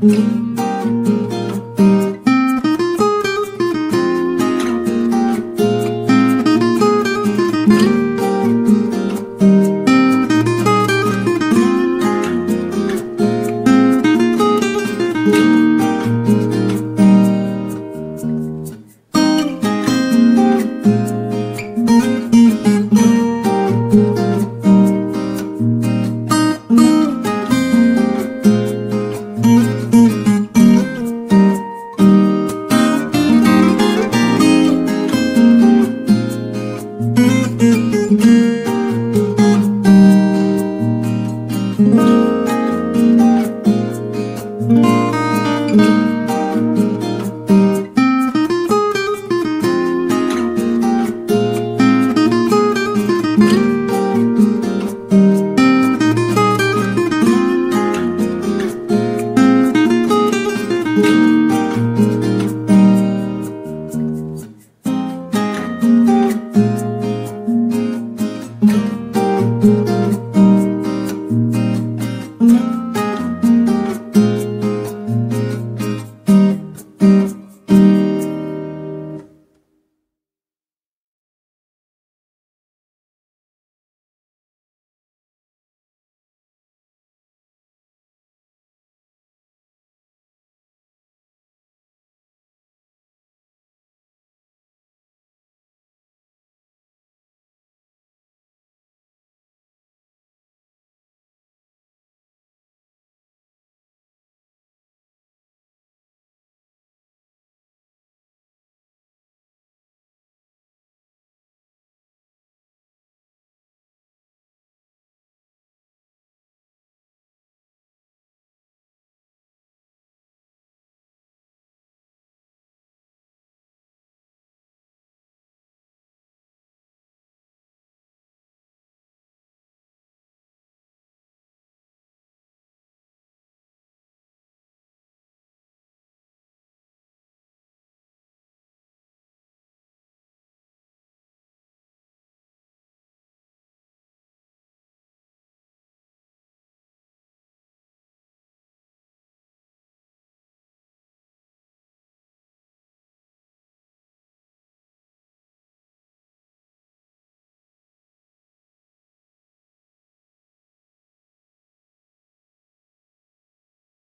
Mm-hmm.